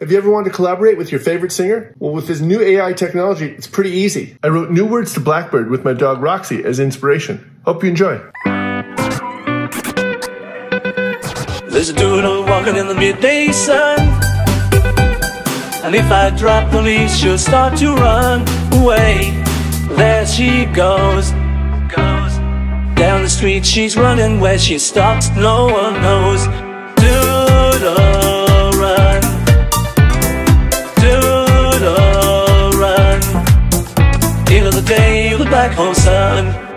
Have you ever wanted to collaborate with your favorite singer? Well, with this new AI technology, it's pretty easy. I wrote new words to Blackbird with my dog Roxy as inspiration. Hope you enjoy. There's a doodle walking in the midday sun. And if I drop the leash, she'll start to run away. There she goes, goes. Down the street, she's running where she stops, no one knows. day, look back home, son.